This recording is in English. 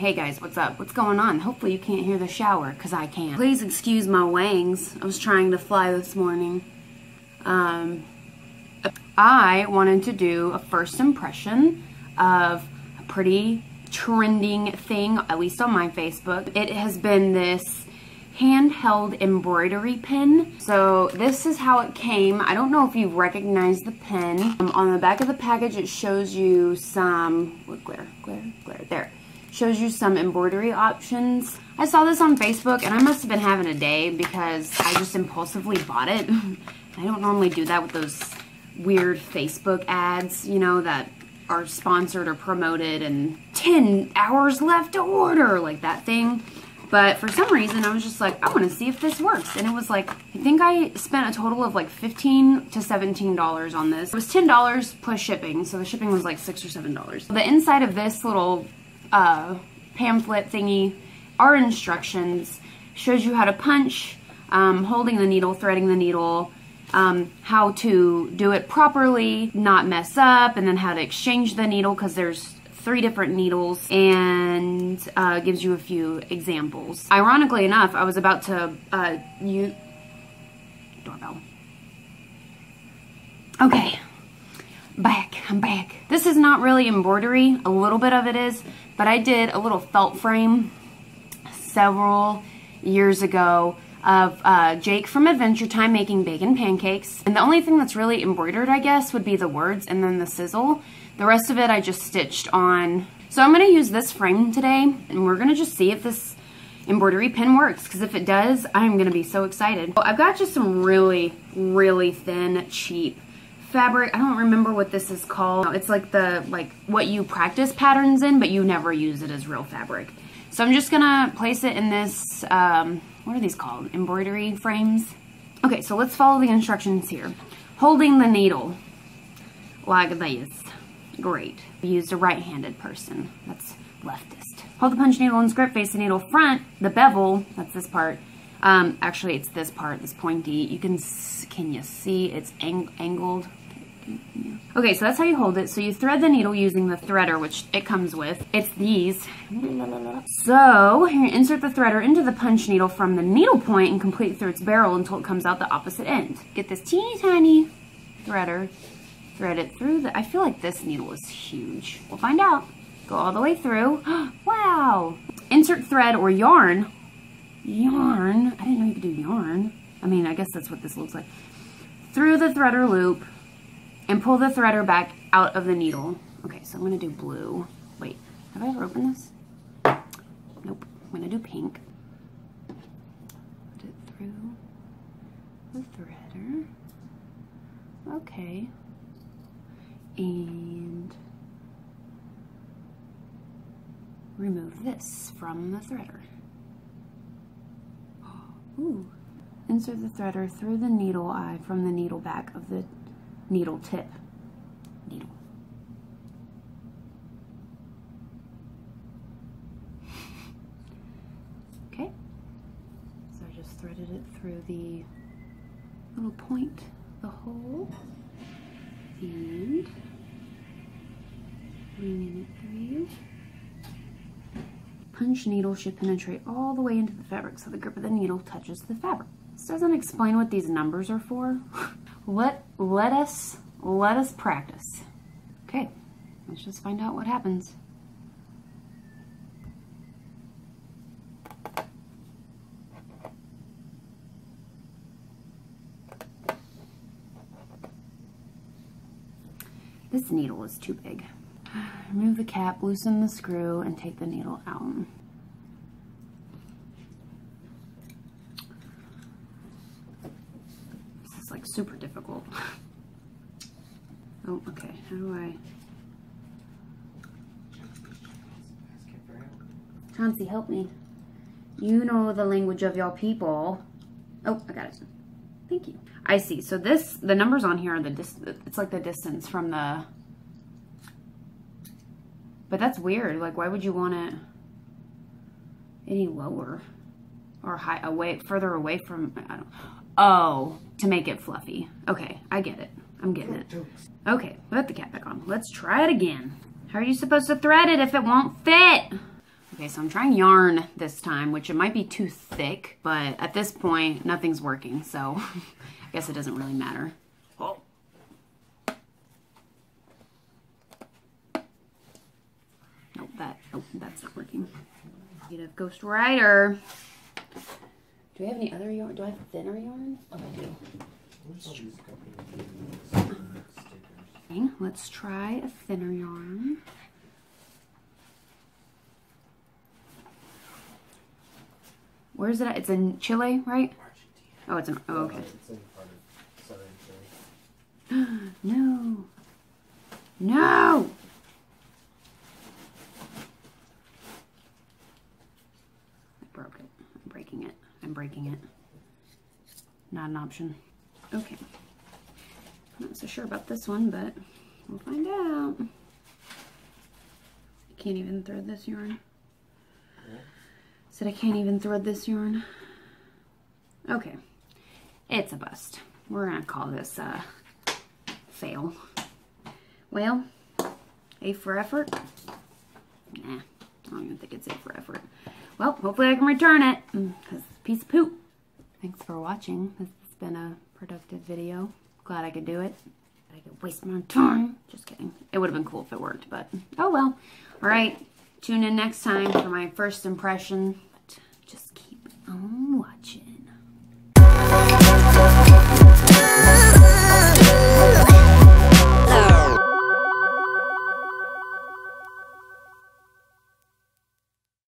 Hey guys, what's up? What's going on? Hopefully you can't hear the shower, because I can. Please excuse my wangs. I was trying to fly this morning. Um, I wanted to do a first impression of a pretty trending thing, at least on my Facebook. It has been this handheld embroidery pen. So this is how it came. I don't know if you recognize the pin. Um, on the back of the package it shows you some, what glare, glare, glare, there shows you some embroidery options. I saw this on Facebook and I must have been having a day because I just impulsively bought it. I don't normally do that with those weird Facebook ads, you know, that are sponsored or promoted and 10 hours left to order, like that thing. But for some reason, I was just like, I want to see if this works. And it was like, I think I spent a total of like 15 to $17 on this. It was $10 plus shipping, so the shipping was like 6 or $7. The inside of this little uh, pamphlet thingy our instructions. Shows you how to punch, um, holding the needle, threading the needle, um, how to do it properly, not mess up, and then how to exchange the needle because there's three different needles and uh, gives you a few examples. Ironically enough, I was about to uh, you doorbell. Okay, back, I'm back. This is not really embroidery, a little bit of it is, but I did a little felt frame several years ago of uh, Jake from Adventure Time making bacon pancakes. And the only thing that's really embroidered, I guess, would be the words and then the sizzle. The rest of it I just stitched on. So I'm going to use this frame today, and we're going to just see if this embroidery pen works, because if it does, I'm going to be so excited. I've got just some really, really thin, cheap fabric. I don't remember what this is called. It's like the, like what you practice patterns in, but you never use it as real fabric. So I'm just gonna place it in this, um, what are these called? Embroidery frames? Okay, so let's follow the instructions here. Holding the needle like this. Great. We used a right-handed person. That's leftist. Hold the punch needle and script, face the needle front, the bevel, that's this part. Um, actually, it's this part, this pointy. You can, can you see it's ang angled? Okay, so that's how you hold it. So you thread the needle using the threader, which it comes with. It's these. So you insert the threader into the punch needle from the needle point and complete through its barrel until it comes out the opposite end. Get this teeny tiny threader, thread it through the, I feel like this needle is huge. We'll find out. Go all the way through. wow. Insert thread or yarn. Yarn. I didn't know you could do yarn. I mean, I guess that's what this looks like. Through the threader loop and pull the threader back out of the needle. Okay, so I'm gonna do blue. Wait, have I ever opened this? Nope, I'm gonna do pink. Put it through the threader. Okay. And remove this from the threader. Ooh. Insert the threader through the needle eye from the needle back of the needle tip. Needle. Okay. So I just threaded it through the little point, the hole, and bringing it through. Punch needle should penetrate all the way into the fabric so the grip of the needle touches the fabric. This doesn't explain what these numbers are for. let, let us, let us practice. Okay, let's just find out what happens. This needle is too big. Remove the cap, loosen the screw, and take the needle out. This is like super difficult. oh, okay, how do I... Chauncey, help me. You know the language of your people. Oh, I got it. Thank you. I see. So this, the numbers on here are the, dis it's like the distance from the but that's weird. Like, why would you want it any lower or high away, further away from? I don't. Oh, to make it fluffy. Okay, I get it. I'm getting it. Okay, put the cap back on. Let's try it again. How are you supposed to thread it if it won't fit? Okay, so I'm trying yarn this time, which it might be too thick, but at this point, nothing's working, so I guess it doesn't really matter. Oh. Nope, that, nope, that's not working. Need a Ghost Rider. Do we have any other yarn? Do I have thinner yarn? Oh, I do. Okay, let's try a thinner yarn. Where is it at? It's in Chile, right? Oh, it's in, oh, okay. It's in part of southern Chile. No. No! I broke it. I'm breaking it. I'm breaking it. Not an option. Okay. Not so sure about this one, but we'll find out. I can't even thread this yarn. Said I can't even thread this yarn. Okay. It's a bust. We're gonna call this uh fail. Well, A for effort? Nah, I don't even think it's A for effort. Well, hopefully I can return it, because piece of poop. Thanks for watching. This has been a productive video. Glad I could do it. I could waste my time. Just kidding. It would have been cool if it worked, but oh well. All right, tune in next time for my first impression. But just keep on.